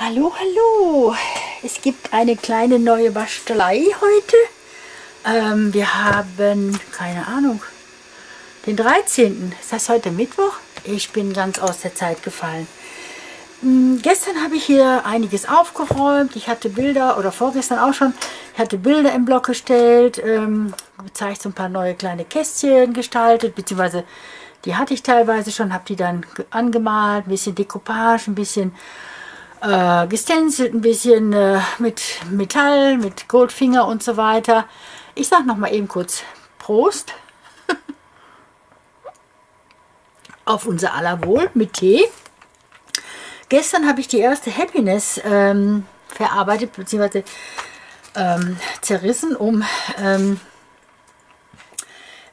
Hallo, hallo. Es gibt eine kleine neue Bastelei heute. Ähm, wir haben, keine Ahnung, den 13. Ist das heute Mittwoch? Ich bin ganz aus der Zeit gefallen. Hm, gestern habe ich hier einiges aufgeräumt. Ich hatte Bilder, oder vorgestern auch schon, ich hatte Bilder im Blog gestellt, ähm, gezeigt, so ein paar neue kleine Kästchen gestaltet, beziehungsweise die hatte ich teilweise schon, habe die dann angemalt, ein bisschen Decoupage, ein bisschen äh, gestenzelt, ein bisschen äh, mit Metall, mit Goldfinger und so weiter. Ich sage noch mal eben kurz Prost auf unser aller Wohl mit Tee. Gestern habe ich die erste Happiness ähm, verarbeitet bzw. Ähm, zerrissen, um ähm,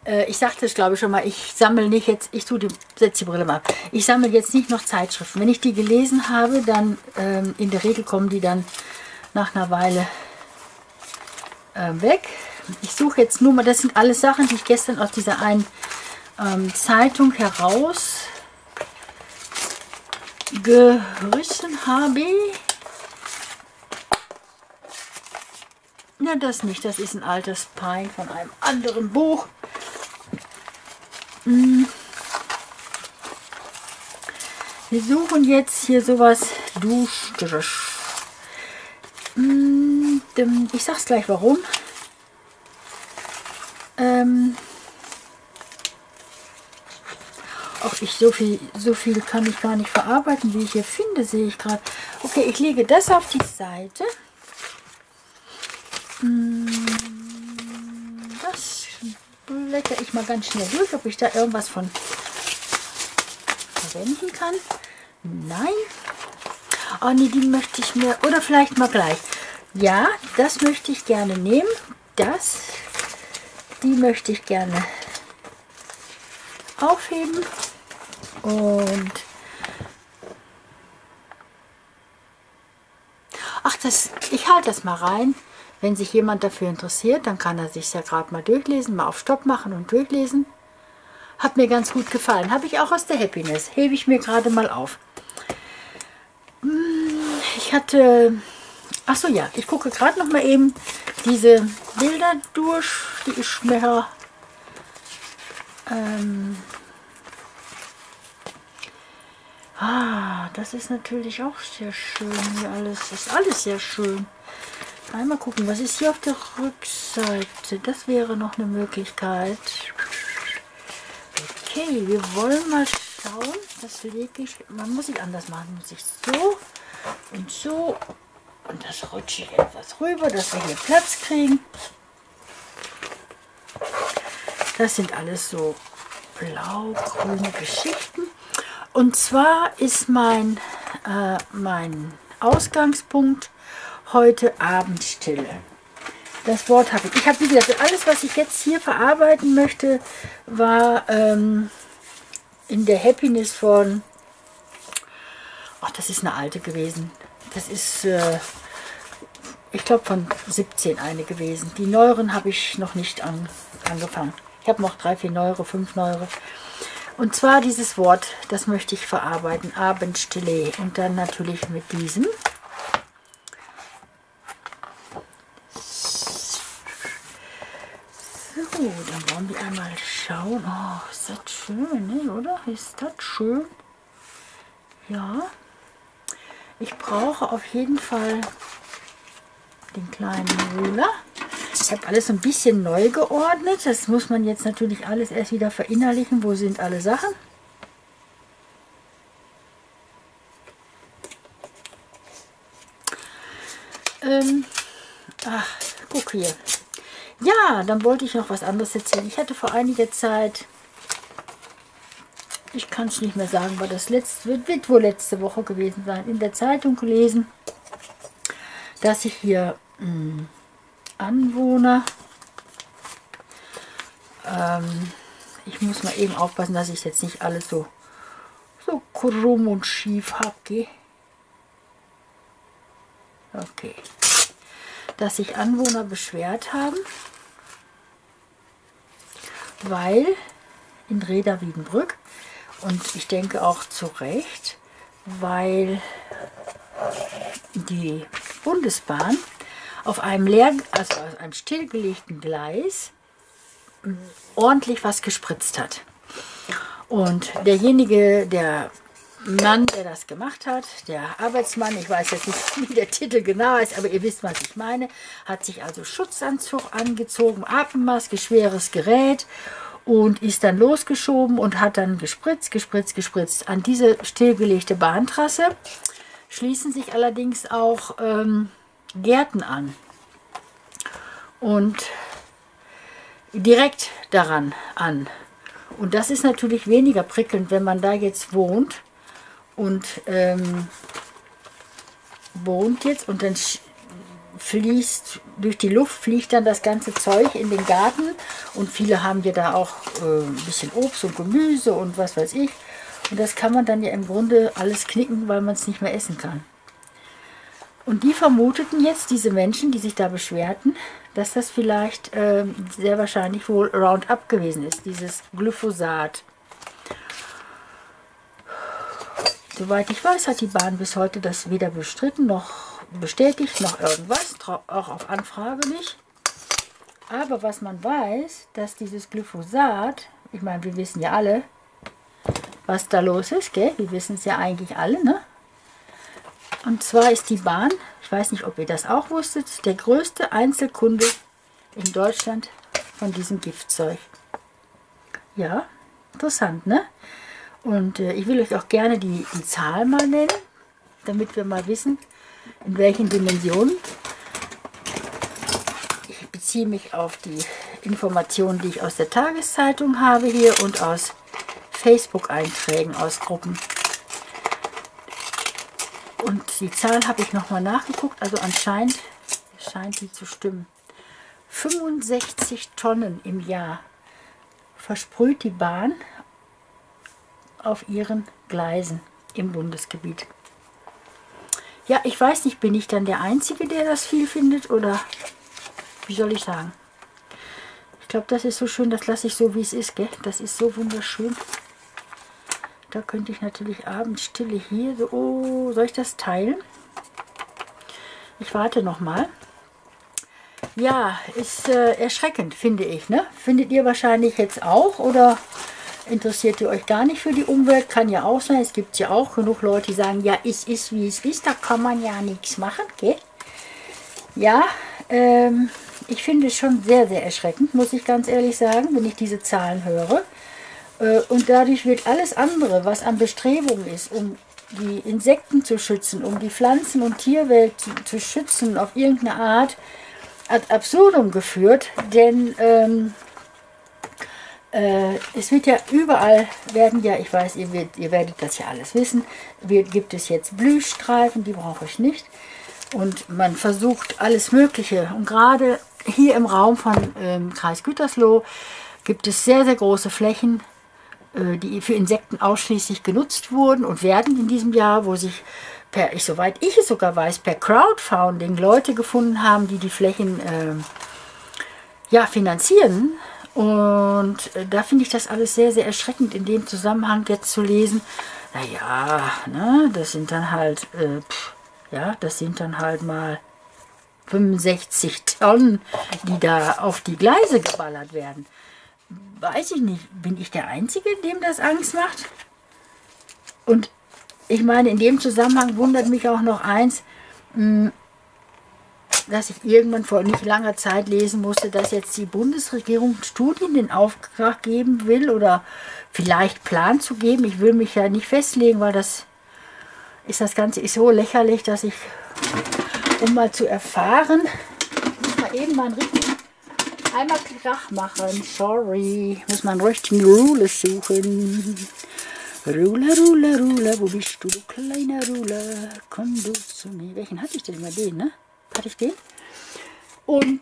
äh, ich sagte es glaube ich schon mal, ich sammle nicht jetzt, ich setze die Brille mal ab. Ich sammle jetzt nicht noch Zeitschriften. Wenn ich die gelesen habe, dann ähm, in der Regel kommen die dann nach einer Weile äh, weg. Ich suche jetzt nur mal, das sind alles Sachen, die ich gestern aus dieser einen ähm, Zeitung heraus gerissen habe. Na, das nicht. Das ist ein altes Pine von einem anderen Buch. Hm. Wir suchen jetzt hier sowas Duschstrisch. Hm, ich sag's gleich warum. Ähm Ach, ich so viel, so viel kann ich gar nicht verarbeiten, wie ich hier finde, sehe ich gerade. Okay, ich lege das auf die Seite. Hm, blätter ich mal ganz schnell durch, ob ich da irgendwas von verwenden kann. Nein. Oh nee, die möchte ich mir, oder vielleicht mal gleich. Ja, das möchte ich gerne nehmen. Das, die möchte ich gerne aufheben. Und ach, das, ich halte das mal rein. Wenn sich jemand dafür interessiert, dann kann er sich ja gerade mal durchlesen, mal auf Stopp machen und durchlesen. Hat mir ganz gut gefallen. Habe ich auch aus der Happiness. Hebe ich mir gerade mal auf. Hm, ich hatte... Ach so, ja. Ich gucke gerade noch mal eben diese Bilder durch, die ich mir... Ähm, ah, das ist natürlich auch sehr schön hier alles. Ist alles sehr schön. Einmal gucken, was ist hier auf der Rückseite? Das wäre noch eine Möglichkeit. Okay, wir wollen mal schauen. Das lege ich, man muss sich anders machen. Muss ich so und so. Und das rutsche ich etwas rüber, dass wir hier Platz kriegen. Das sind alles so blau-grüne Geschichten. Und zwar ist mein, äh, mein Ausgangspunkt heute Abendstille. Das Wort habe ich. Ich habe, wie gesagt, alles, was ich jetzt hier verarbeiten möchte, war ähm, in der Happiness von, ach, das ist eine alte gewesen. Das ist, äh, ich glaube, von 17 eine gewesen. Die neueren habe ich noch nicht an, angefangen. Ich habe noch drei, vier neuere, fünf neuere. Und zwar dieses Wort, das möchte ich verarbeiten, Abendstille. Und dann natürlich mit diesem. dann wollen wir einmal schauen. Oh, ist das schön, ne? oder? Ist das schön? Ja. Ich brauche auf jeden Fall den kleinen Ruler. Ich habe alles ein bisschen neu geordnet. Das muss man jetzt natürlich alles erst wieder verinnerlichen. Wo sind alle Sachen? Ähm, ach, guck hier. Ja, dann wollte ich noch was anderes erzählen. Ich hatte vor einiger Zeit, ich kann es nicht mehr sagen, war das letzte, wird, wird wohl letzte Woche gewesen sein, in der Zeitung gelesen, dass sich hier mh, hm, Anwohner, ähm, ich muss mal eben aufpassen, dass ich jetzt nicht alles so, so krumm und schief habe. Okay dass sich Anwohner beschwert haben, weil in Reda Wiedenbrück und ich denke auch zu Recht, weil die Bundesbahn auf einem leer, also auf einem stillgelegten Gleis ordentlich was gespritzt hat. Und derjenige, der Mann, der das gemacht hat, der Arbeitsmann, ich weiß jetzt nicht, wie der Titel genau ist, aber ihr wisst, was ich meine, hat sich also Schutzanzug angezogen, Atemmaske, schweres Gerät und ist dann losgeschoben und hat dann gespritzt, gespritzt, gespritzt. An diese stillgelegte Bahntrasse schließen sich allerdings auch ähm, Gärten an. Und direkt daran an. Und das ist natürlich weniger prickelnd, wenn man da jetzt wohnt und ähm, wohnt jetzt und dann fließt durch die Luft fliegt dann das ganze Zeug in den Garten und viele haben ja da auch äh, ein bisschen Obst und Gemüse und was weiß ich und das kann man dann ja im Grunde alles knicken, weil man es nicht mehr essen kann. Und die vermuteten jetzt, diese Menschen, die sich da beschwerten, dass das vielleicht äh, sehr wahrscheinlich wohl Roundup gewesen ist, dieses Glyphosat. Soweit ich weiß, hat die Bahn bis heute das weder bestritten noch bestätigt, noch irgendwas, auch auf Anfrage nicht. Aber was man weiß, dass dieses Glyphosat, ich meine, wir wissen ja alle, was da los ist, gell? Wir wissen es ja eigentlich alle, ne? Und zwar ist die Bahn, ich weiß nicht, ob ihr das auch wusstet, der größte Einzelkunde in Deutschland von diesem Giftzeug. Ja, interessant, ne? Und äh, ich will euch auch gerne die, die Zahl mal nennen, damit wir mal wissen, in welchen Dimensionen. Ich beziehe mich auf die Informationen, die ich aus der Tageszeitung habe hier und aus Facebook-Einträgen aus Gruppen. Und die Zahl habe ich nochmal nachgeguckt, also anscheinend scheint die zu stimmen. 65 Tonnen im Jahr versprüht die Bahn auf ihren Gleisen im Bundesgebiet. Ja, ich weiß nicht, bin ich dann der Einzige, der das viel findet oder wie soll ich sagen? Ich glaube, das ist so schön, das lasse ich so, wie es ist. Gell? Das ist so wunderschön. Da könnte ich natürlich Abendstille hier so... Oh, soll ich das teilen? Ich warte noch mal. Ja, ist äh, erschreckend, finde ich. Ne? Findet ihr wahrscheinlich jetzt auch oder interessiert ihr euch gar nicht für die Umwelt? Kann ja auch sein. Es gibt ja auch genug Leute, die sagen, ja, es ist wie es ist, da kann man ja nichts machen. Okay? Ja, ähm, ich finde es schon sehr, sehr erschreckend, muss ich ganz ehrlich sagen, wenn ich diese Zahlen höre. Äh, und dadurch wird alles andere, was an Bestrebungen ist, um die Insekten zu schützen, um die Pflanzen- und Tierwelt zu, zu schützen, auf irgendeine Art ad absurdum geführt. Denn ähm, äh, es wird ja überall, werden ja, ich weiß, ihr, wird, ihr werdet das ja alles wissen, wird, gibt es jetzt Blühstreifen, die brauche ich nicht. Und man versucht alles Mögliche. Und gerade hier im Raum von ähm, Kreis Gütersloh gibt es sehr, sehr große Flächen, äh, die für Insekten ausschließlich genutzt wurden und werden in diesem Jahr, wo sich per, ich, soweit ich es sogar weiß, per Crowdfunding Leute gefunden haben, die die Flächen äh, ja, finanzieren. Und äh, da finde ich das alles sehr, sehr erschreckend in dem Zusammenhang jetzt zu lesen. Naja, ne, das sind dann halt, äh, pff, ja, das sind dann halt mal 65 Tonnen, die da auf die Gleise geballert werden weiß ich nicht, bin ich der Einzige, dem das Angst macht? Und ich meine, in dem Zusammenhang wundert mich auch noch eins, hm, dass ich irgendwann vor nicht langer Zeit lesen musste, dass jetzt die Bundesregierung Studien in Auftrag geben will oder vielleicht Plan zu geben. Ich will mich ja nicht festlegen, weil das ist das Ganze ist so lächerlich, dass ich, um mal zu erfahren, muss mal eben mal einen richtigen einmal Krach machen. Sorry. Muss man richtigen Ruler suchen. Ruler, Ruler, Ruler, wo bist du, du kleiner Ruler? Komm du zu mir. Welchen hatte ich denn immer? Den, ne? Hatte ich den? Und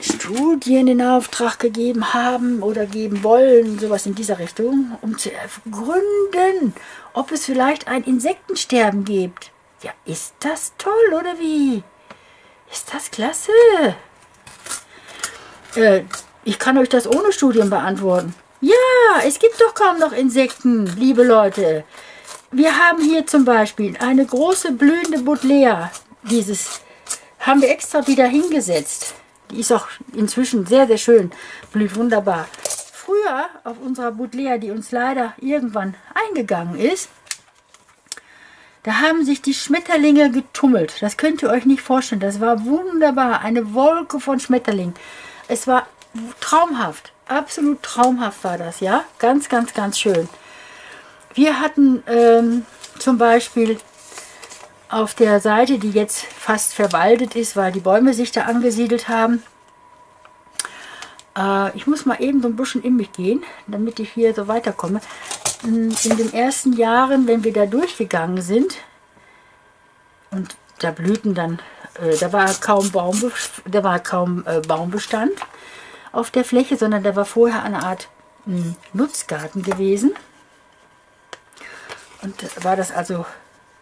Studien in Auftrag gegeben haben oder geben wollen, sowas in dieser Richtung, um zu ergründen, ob es vielleicht ein Insektensterben gibt. Ja, ist das toll, oder wie? Ist das klasse? Äh, ich kann euch das ohne Studien beantworten. Ja, es gibt doch kaum noch Insekten, liebe Leute. wir haben hier zum Beispiel eine große blühende Buddleia. Dieses haben wir extra wieder hingesetzt. Die ist auch inzwischen sehr, sehr schön. Blüht wunderbar. Früher auf unserer Buddleia, die uns leider irgendwann eingegangen ist, da haben sich die Schmetterlinge getummelt. Das könnt ihr euch nicht vorstellen. Das war wunderbar. Eine Wolke von Schmetterlingen. Es war traumhaft. Absolut traumhaft war das, ja. Ganz, ganz, ganz schön. Wir hatten ähm, zum Beispiel auf der Seite, die jetzt fast verwaldet ist, weil die Bäume sich da angesiedelt haben. Äh, ich muss mal eben so ein bisschen in mich gehen, damit ich hier so weiterkomme. In, in den ersten Jahren, wenn wir da durchgegangen sind, und da blühten dann, äh, da war kaum, Baum, da war kaum äh, Baumbestand auf der Fläche, sondern da war vorher eine Art mh, hm, Nutzgarten gewesen. Und war das also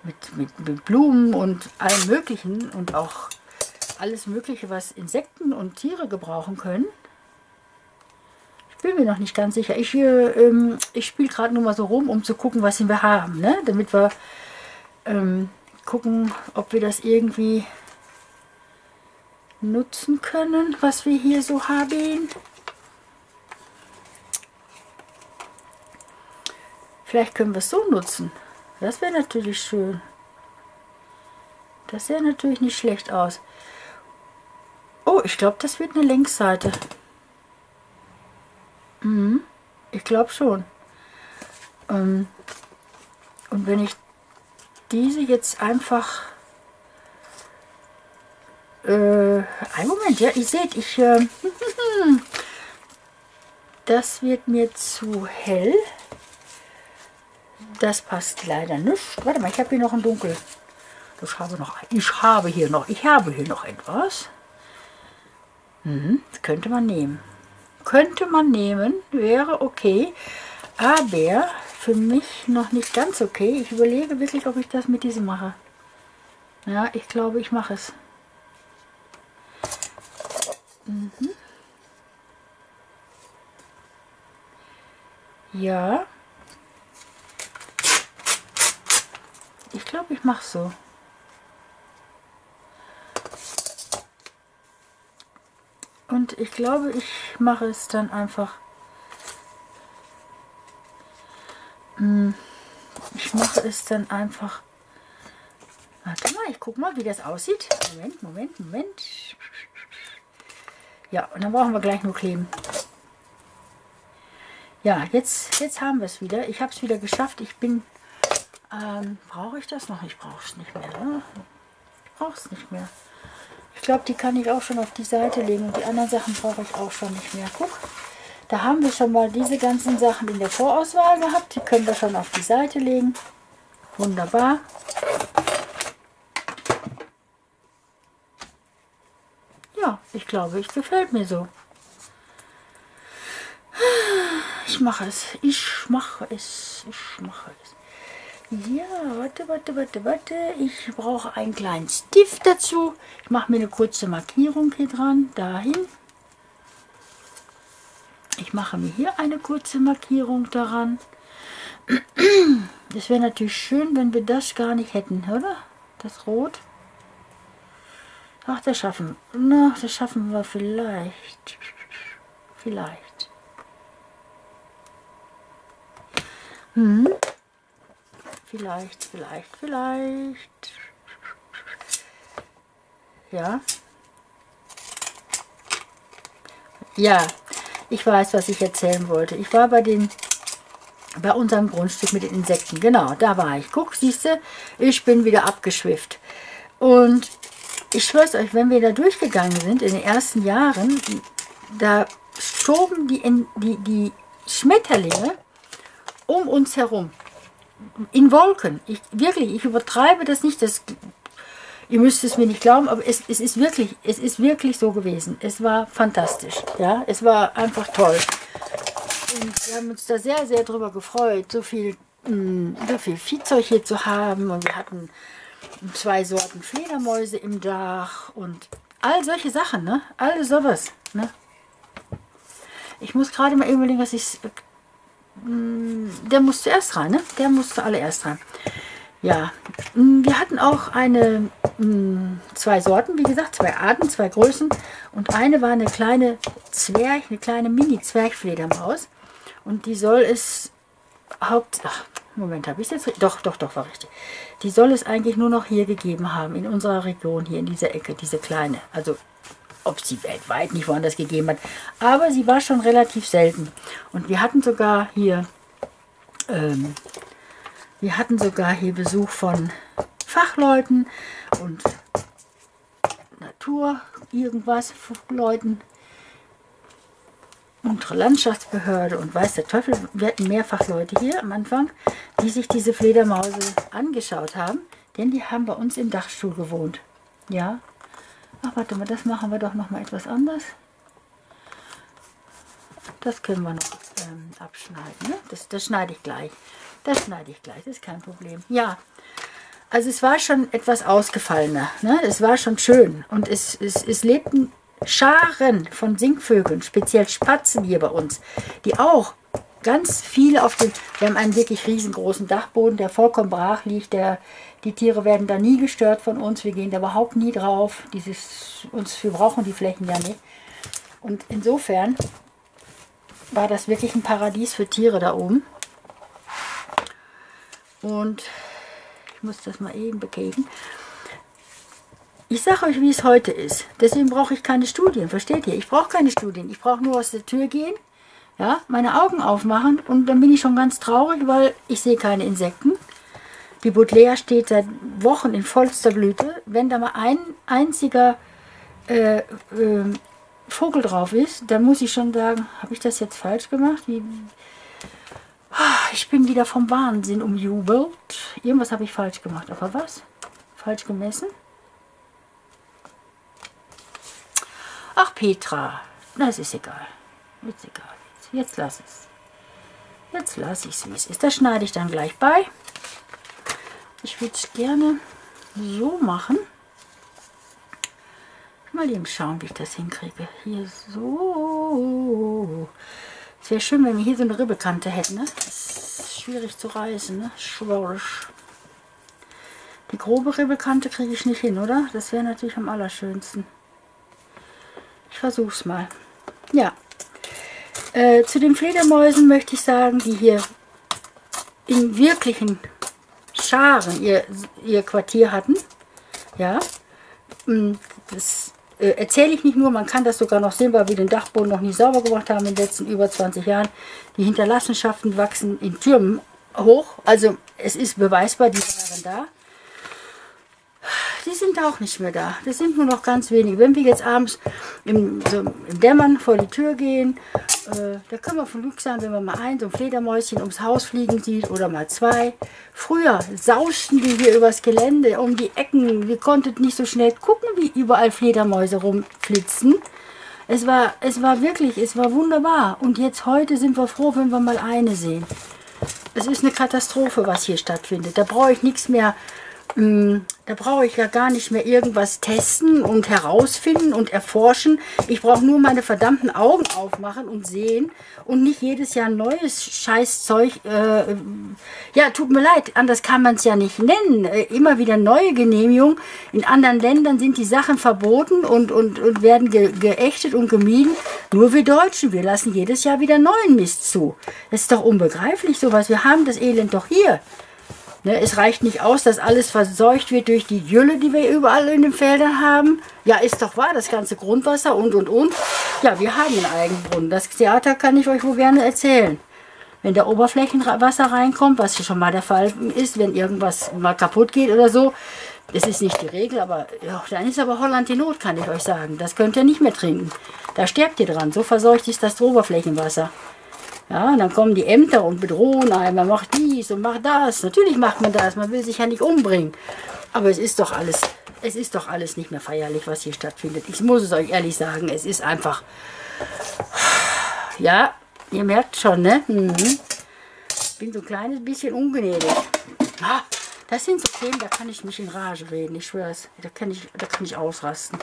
mit, mit, mit Blumen und allem Möglichen und auch alles Mögliche, was Insekten und Tiere gebrauchen können. Ich bin mir noch nicht ganz sicher. Ich, äh, ich spiele gerade nur mal so rum, um zu gucken, was wir haben. Ne? Damit wir ähm, gucken, ob wir das irgendwie nutzen können, was wir hier so haben. Vielleicht können wir es so nutzen. Das wäre natürlich schön. Das sähe natürlich nicht schlecht aus. Oh, ich glaube, das wird eine Längsseite. Mhm, ich glaube schon. Ähm, und wenn ich diese jetzt einfach... Äh, einen Moment, ja, ihr seht, ich... Äh, das wird mir zu hell. Das passt leider nicht. Warte mal, ich habe hier noch ein Dunkel. Ich habe noch, ich habe hier noch, ich habe hier noch etwas. Mhm, das könnte man nehmen. Könnte man nehmen, wäre okay. Aber für mich noch nicht ganz okay. Ich überlege wirklich, ob ich das mit diesem mache. Ja, ich glaube, ich mache es. Mhm. Ja. Glaube, ich mache so. Und ich glaube, ich mache es dann einfach. Hm, ich mache es dann einfach. Warte mal, ich gucke mal, wie das aussieht. Moment, Moment, Moment. Ja, und dann brauchen wir gleich nur kleben. Ja, jetzt, jetzt haben wir es wieder. Ich habe es wieder geschafft. Ich bin ähm, brauche ich das noch? Ich brauche es nicht mehr. Ne? Ich brauche es nicht mehr. Ich glaube, die kann ich auch schon auf die Seite legen. Und die anderen Sachen brauche ich auch schon nicht mehr. Guck, da haben wir schon mal diese ganzen Sachen in der Vorauswahl gehabt. Die können wir schon auf die Seite legen. Wunderbar. Ja, ich glaube, es gefällt mir so. Ich mache es. Ich mache es. Ich mache es. Ja, warte, warte, warte, warte. Ich brauche einen kleinen Stift dazu. Ich mache mir eine kurze Markierung hier dran. Dahin. Ich mache mir hier eine kurze Markierung daran. Das wäre natürlich schön, wenn wir das gar nicht hätten, oder? Das Rot. Ach, das schaffen. Na, das schaffen wir vielleicht. Vielleicht. Hm. Vielleicht, vielleicht, vielleicht. Ja. Ja, ich weiß, was ich erzählen wollte. Ich war bei den bei unserem Grundstück mit den Insekten. Genau, da war ich. Guck, siehst du, ich bin wieder abgeschwifft. Und ich schwör's euch, wenn wir da durchgegangen sind in den ersten Jahren, da stoben die, die, die Schmetterlinge um uns herum in Wolken. Ich, wirklich, ich übertreibe das nicht. Das, ihr müsst es mir nicht glauben, aber es, es, ist wirklich, es ist wirklich so gewesen. Es war fantastisch. Ja, es war einfach toll. Und wir haben uns da sehr, sehr drüber gefreut, so viel, mh, mm, so viel Viehzeug hier zu haben. Und wir hatten zwei Sorten Fledermäuse im Dach und all solche Sachen, ne? Alles sowas, ne? Ich muss gerade mal überlegen, was ich der muss zuerst rein, ne? Der muss zuallererst rein. Ja, mm, wir hatten auch eine, mm, zwei Sorten, wie gesagt, zwei Arten, zwei Größen. Und eine war eine kleine Zwerg, eine kleine Mini-Zwergfledermaus. Und die soll es Haupt... Ach, Moment, habe ich jetzt... Doch, doch, doch, war richtig. Die soll es eigentlich nur noch hier gegeben haben, in unserer Region, hier in dieser Ecke, diese kleine. Also, ob sie weltweit nicht woanders gegeben hat. Aber sie war schon relativ selten. Und wir hatten sogar hier... Ähm, wir hatten sogar hier Besuch von Fachleuten und Natur, irgendwas, Leuten, unsere Landschaftsbehörde und weiß der Teufel, wir hatten mehrfach Leute hier am Anfang, die sich diese Fledermause angeschaut haben, denn die haben bei uns im Dachstuhl gewohnt. Ja. Ach, warte mal, das machen wir doch noch mal etwas anders. Das können wir noch ähm, abschneiden. Ne? Das, das schneide ich gleich. Das schneide ich gleich, das ist kein Problem. Ja, also es war schon etwas ausgefallener. Ne? Es war schon schön. Und es, es, es lebten Scharen von Singvögeln, speziell Spatzen hier bei uns, die auch ganz viele auf dem, wir haben einen wirklich riesengroßen Dachboden, der vollkommen brach liegt, der, die Tiere werden da nie gestört von uns, wir gehen da überhaupt nie drauf, dieses, uns, wir brauchen die Flächen ja nicht. Und insofern war das wirklich ein Paradies für Tiere da oben. Und ich muss das mal eben bekriegen. Ich sage euch, wie es heute ist. Deswegen brauche ich keine Studien, versteht ihr? Ich brauche keine Studien. Ich brauche nur aus der Tür gehen, ja, meine Augen aufmachen und dann bin ich schon ganz traurig, weil ich sehe keine Insekten. Die Buddleia steht seit Wochen in vollster Blüte. Wenn da mal ein einziger äh, äh, Vogel drauf ist, dann muss ich schon sagen, habe ich das jetzt falsch gemacht? Wie, ah, ich bin wieder vom Wahnsinn umjubelt. Irgendwas habe ich falsch gemacht. Aber was? Falsch gemessen? Ach, Petra. Na, es ist egal. Ist egal. Jetzt lass es. Jetzt lasse ich es, wie es ist. Das schneide ich dann gleich bei. Ich würde es gerne so machen. Mal eben schauen, wie ich das hinkriege. Hier so. Es wäre schön, wenn wir hier so eine Ribbekante hätten. Ne? Ist schwierig zu reißen. Ne? Schwierig. Die grobe Ribbekante kriege ich nicht hin, oder? Das wäre natürlich am allerschönsten. Ich versuche es mal. Ja. Äh, zu den Fledermäusen möchte ich sagen, die hier in wirklichen Scharen ihr, ihr Quartier hatten. Ja. Mm, das äh, erzähle ich nicht nur, man kann das sogar noch sehen, weil wir den Dachboden noch nie sauber gemacht haben in den letzten über 20 Jahren. Die Hinterlassenschaften wachsen in Türmen hoch. Also es ist beweisbar, die waren da die sind auch nicht mehr da. Das sind nur noch ganz wenige. Wenn wir jetzt abends im, so im Dämmern vor die Tür gehen, äh, da können wir Glück sein, wenn man mal ein, so ein Fledermäuschen ums Haus fliegen sieht oder mal zwei. Früher sauschten die hier übers Gelände, um die Ecken. Wir konnten nicht so schnell gucken, wie überall Fledermäuse rumflitzen. Es war, es war wirklich, es war wunderbar. Und jetzt heute sind wir froh, wenn wir mal eine sehen. Es ist eine Katastrophe, was hier stattfindet. Da brauche ich nichts mehr da brauche ich ja gar nicht mehr irgendwas testen und herausfinden und erforschen. Ich brauche nur meine verdammten Augen aufmachen und sehen und nicht jedes Jahr neues Scheißzeug. Äh, ja, tut mir leid, anders kann man es ja nicht nennen. Äh, immer wieder neue Genehmigungen. In anderen Ländern sind die Sachen verboten und, und, und werden ge geächtet und gemieden. Nur wir Deutschen, wir lassen jedes Jahr wieder neuen Mist zu. Das ist doch unbegreiflich sowas. Wir haben das Elend doch hier. Ne, es reicht nicht aus, dass alles verseucht wird durch die Jülle, die wir überall in den Feldern haben. Ja, ist doch wahr, das ganze Grundwasser und, und, und. Ja, wir haben einen Eigenbrunnen. Das Theater kann ich euch wohl gerne erzählen. Wenn der Oberflächenwasser reinkommt, was schon mal der Fall ist, wenn irgendwas mal kaputt geht oder so, das ist nicht die Regel, aber ja, dann ist aber Holland die Not, kann ich euch sagen. Das könnt ihr nicht mehr trinken. Da sterbt ihr dran. So verseucht ist das Oberflächenwasser. Ja, und dann kommen die Ämter und bedrohen einen, man macht dies und macht das. Natürlich macht man das, man will sich ja nicht umbringen. Aber es ist doch alles, es ist doch alles nicht mehr feierlich, was hier stattfindet. Ich muss es euch ehrlich sagen, es ist einfach, ja, ihr merkt schon, ne? Mhm. Bin so ein kleines bisschen ungnädig. Ah, Das sind so Themen, da kann ich mich in Rage reden, ich schwör's. Da kann ich, da kann ich ausrasten.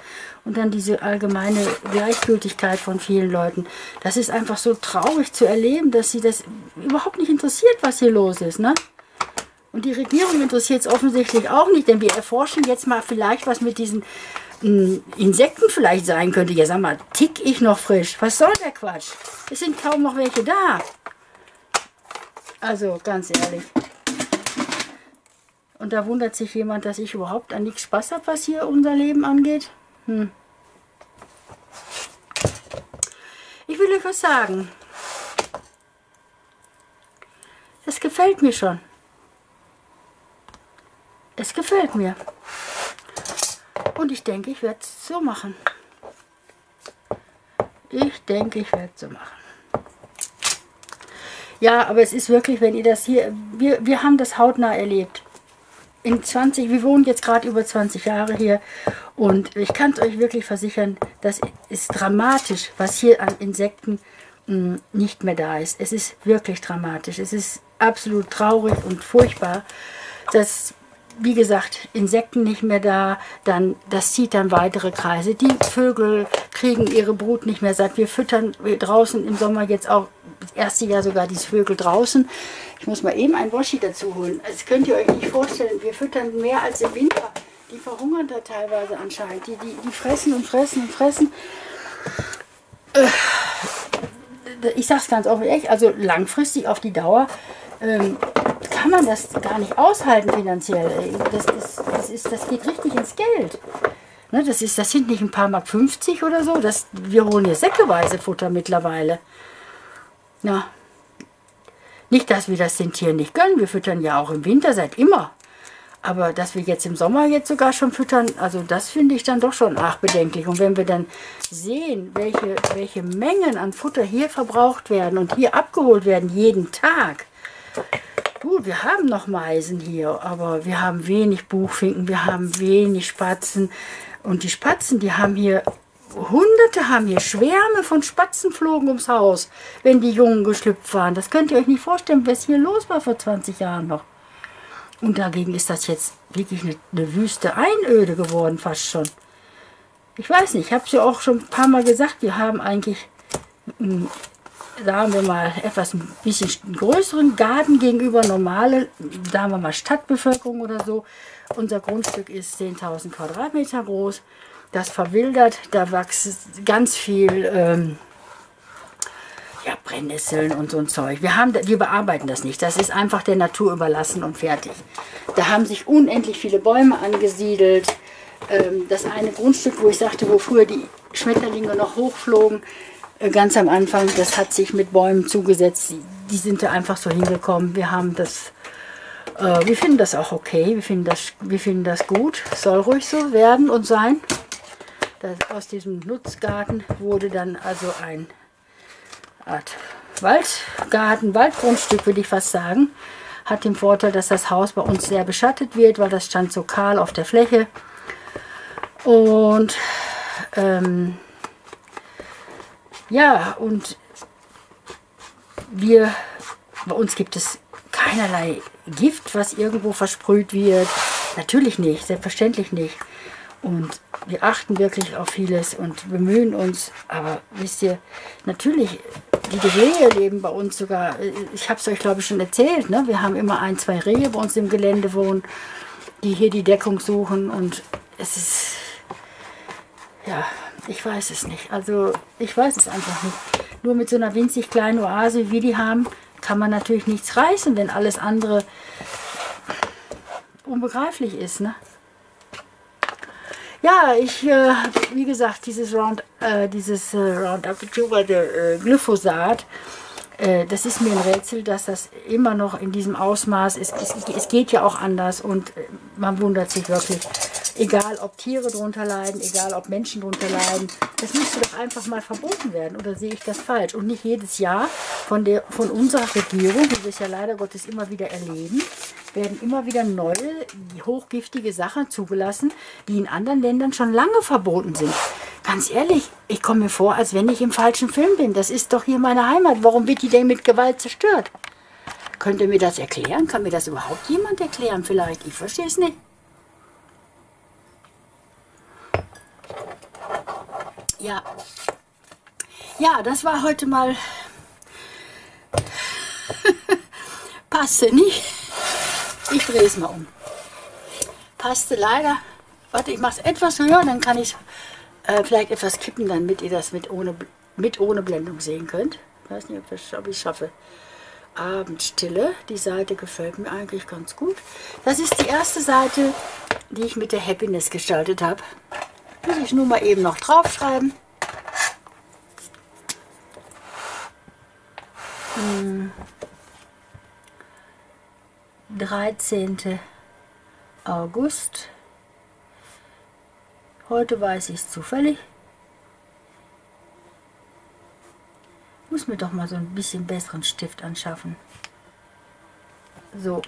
Und dann diese allgemeine Gleichgültigkeit von vielen Leuten. Das ist einfach so traurig zu erleben, dass sie das überhaupt nicht interessiert, was hier los ist, ne? Und die Regierung interessiert es offensichtlich auch nicht, denn wir erforschen jetzt mal vielleicht, was mit diesen hm, Insekten vielleicht sein könnte. Ja, sag mal, tick ich noch frisch? Was soll der Quatsch? Es sind kaum noch welche da. Also, ganz ehrlich. Und da wundert sich jemand, dass ich überhaupt an nichts Spaß habe, was hier unser Leben angeht. Hm. Ich will euch was sagen. Es gefällt mir schon. Es gefällt mir. Und ich denke, ich werde es so machen. Ich denke, ich werde es so machen. Ja, aber es ist wirklich, wenn ihr das hier, wir, wir haben das hautnah erlebt. In 20, wir wohnen jetzt gerade über 20 Jahre hier und ich kann es euch wirklich versichern, das ist dramatisch, was hier an Insekten mh, hm, nicht mehr da ist. Es ist wirklich dramatisch. Es ist absolut traurig und furchtbar, dass wie gesagt, Insekten nicht mehr da, dann das zieht dann weitere Kreise. Die Vögel kriegen ihre Brut nicht mehr satt. Wir füttern draußen im Sommer jetzt auch das erste Jahr sogar die Vögel draußen. Ich muss mal eben ein Washi dazu holen. Das könnt ihr euch nicht vorstellen. Wir füttern mehr als im Winter. Die verhungern da teilweise anscheinend. Die, die, die fressen und fressen und fressen. Äh, ich sag's ganz offen, echt, also langfristig auf die Dauer ähm, kann man das gar nicht aushalten finanziell. Das, ist, das, ist, das geht richtig ins Geld. Ne, das, ist, das sind nicht ein paar Mark 50 oder so. Das, wir holen hier säckeweise Futter mittlerweile. Ja. Nicht, dass wir das den Tieren nicht gönnen. Wir füttern ja auch im Winter seit immer. Aber dass wir jetzt im Sommer jetzt sogar schon füttern, also das finde ich dann doch schon arg bedenklich. Und wenn wir dann sehen, welche, welche Mengen an Futter hier verbraucht werden und hier abgeholt werden, jeden Tag, Gut, wir haben noch Meisen hier, aber wir haben wenig Buchfinken, wir haben wenig Spatzen. Und die Spatzen, die haben hier, Hunderte haben hier, Schwärme von Spatzen flogen ums Haus, wenn die Jungen geschlüpft waren. Das könnt ihr euch nicht vorstellen, was hier los war vor 20 Jahren noch. Und dagegen ist das jetzt wirklich eine, eine Wüste Einöde geworden, fast schon. Ich weiß nicht, ich habe es ja auch schon ein paar Mal gesagt, wir haben eigentlich sagen wir mal, etwas ein bisschen größeren Garten gegenüber normale, sagen wir mal Stadtbevölkerung oder so. Unser Grundstück ist 10.000 Quadratmeter groß. Das verwildert, da wächst ganz viel ähm, ja, Brennnesseln und so ein Zeug. Wir, haben, wir bearbeiten das nicht. Das ist einfach der Natur überlassen und fertig. Da haben sich unendlich viele Bäume angesiedelt. Ähm, das eine Grundstück, wo ich sagte, wo früher die Schmetterlinge noch hochflogen, ganz am Anfang, das hat sich mit Bäumen zugesetzt. Die, die sind da einfach so hingekommen. Wir haben das, äh, wir finden das auch okay. Wir finden das, wir finden das gut. Soll ruhig so werden und sein. Das, aus diesem Nutzgarten wurde dann also ein Art Waldgarten, Waldgrundstück würde ich fast sagen. Hat den Vorteil, dass das Haus bei uns sehr beschattet wird, weil das stand so kahl auf der Fläche. Und ähm, ja, und wir, bei uns gibt es keinerlei Gift, was irgendwo versprüht wird. Natürlich nicht, selbstverständlich nicht. Und wir achten wirklich auf vieles und bemühen uns. Aber wisst ihr, natürlich, die Rehe leben bei uns sogar, ich habe es euch glaube ich schon erzählt, ne? wir haben immer ein, zwei Rehe bei uns im Gelände wohnen, die hier die Deckung suchen. Und es ist, ja, ich weiß es nicht. Also ich weiß es einfach nicht. Nur mit so einer winzig kleinen Oase, wie die haben, kann man natürlich nichts reißen, wenn alles andere unbegreiflich ist. Ne? Ja, ich, äh, wie gesagt, dieses Round, äh, dieses äh, Roundup, äh, Glyphosat, äh, das ist mir ein Rätsel, dass das immer noch in diesem Ausmaß ist. Es, es geht ja auch anders und äh, man wundert sich wirklich. Egal, ob Tiere drunter leiden, egal, ob Menschen drunter leiden. Das müsste doch einfach mal verboten werden. Oder sehe ich das falsch? Und nicht jedes Jahr von, der, von unserer Regierung, wie wir es ja leider Gottes immer wieder erleben, werden immer wieder neue, hochgiftige Sachen zugelassen, die in anderen Ländern schon lange verboten sind. Ganz ehrlich, ich komme mir vor, als wenn ich im falschen Film bin. Das ist doch hier meine Heimat. Warum wird die denn mit Gewalt zerstört? Könnt ihr mir das erklären? Kann mir das überhaupt jemand erklären vielleicht? Ich verstehe es nicht. Ja. Ja, das war heute mal... Passte nicht. Ich drehe es mal um. Passte leider. Warte, ich mache es etwas höher, dann kann ich äh, vielleicht etwas kippen, damit ihr das mit ohne, mit ohne Blendung sehen könnt. Ich weiß nicht, ob ich es schaffe. Abendstille. Die Seite gefällt mir eigentlich ganz gut. Das ist die erste Seite, die ich mit der Happiness gestaltet habe. Muss ich nur mal eben noch draufschreiben. 13. August. Heute weiß ich es zufällig. muss mir doch mal so ein bisschen besseren Stift anschaffen. So.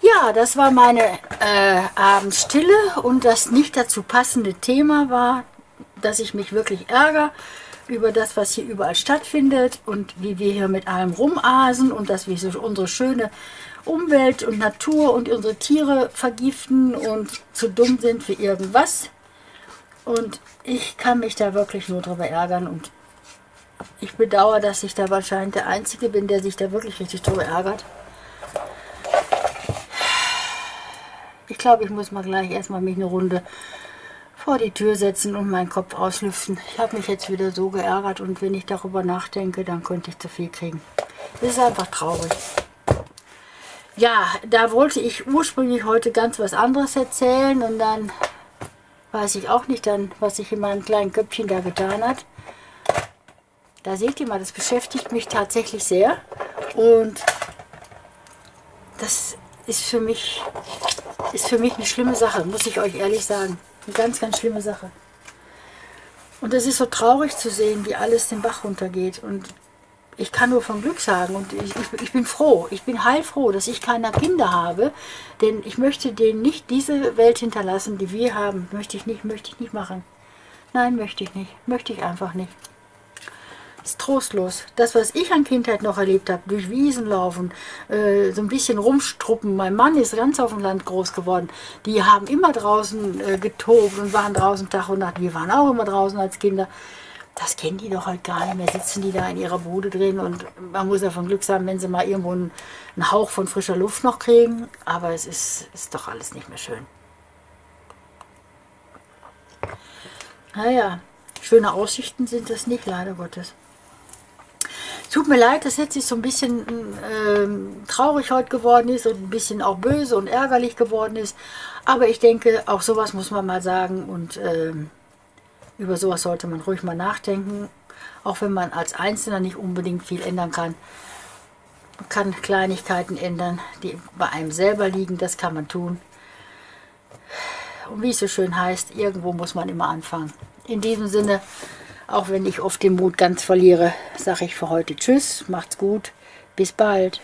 Ja, das war meine äh, Abendstille und das nicht dazu passende Thema war, dass ich mich wirklich ärgere über das, was hier überall stattfindet und wie wir hier mit allem rumasen und dass wir so unsere schöne Umwelt und Natur und unsere Tiere vergiften und zu dumm sind für irgendwas. Und ich kann mich da wirklich nur drüber ärgern und ich bedauere, dass ich da wahrscheinlich der Einzige bin, der sich da wirklich richtig drüber ärgert. Ich glaube, ich muss mal gleich erstmal mich eine Runde vor die Tür setzen und meinen Kopf auslüften. Ich habe mich jetzt wieder so geärgert und wenn ich darüber nachdenke, dann könnte ich zu viel kriegen. Das ist einfach traurig. Ja, da wollte ich ursprünglich heute ganz was anderes erzählen und dann weiß ich auch nicht dann, was sich in meinem kleinen Köpfchen da getan hat. Da seht ihr mal, das beschäftigt mich tatsächlich sehr. Und das ist für mich, ist für mich eine schlimme Sache, muss ich euch ehrlich sagen. Eine ganz, ganz schlimme Sache. Und es ist so traurig zu sehen, wie alles den Bach runtergeht. Und ich kann nur von Glück sagen und ich, ich, ich, bin froh, ich bin heilfroh, dass ich keine Kinder habe, denn ich möchte denen nicht diese Welt hinterlassen, die wir haben. Möchte ich nicht, möchte ich nicht machen. Nein, möchte ich nicht, möchte ich einfach nicht ist trostlos. Das, was ich an Kindheit noch erlebt habe, durch Wiesen laufen, äh, so ein bisschen rumstruppen. Mein Mann ist ganz auf dem Land groß geworden. Die haben immer draußen äh, getobt und waren draußen Tag und Nacht. Wir waren auch immer draußen als Kinder. Das kennen die doch halt gar nicht mehr. Sitzen die da in ihrer Bude drin und man muss ja von Glück sein, wenn sie mal irgendwo einen, einen Hauch von frischer Luft noch kriegen. Aber es ist, ist doch alles nicht mehr schön. Naja, schöne Aussichten sind das nicht, leider Gottes. Tut mir leid, dass jetzt so ein bisschen äh, traurig heute geworden ist und ein bisschen auch böse und ärgerlich geworden ist. Aber ich denke, auch sowas muss man mal sagen und äh, über sowas sollte man ruhig mal nachdenken. Auch wenn man als Einzelner nicht unbedingt viel ändern kann. Man kann Kleinigkeiten ändern, die bei einem selber liegen, das kann man tun. Und wie es so schön heißt, irgendwo muss man immer anfangen. In diesem Sinne, auch wenn ich oft den Mut ganz verliere, sage ich für heute Tschüss, macht's gut, bis bald.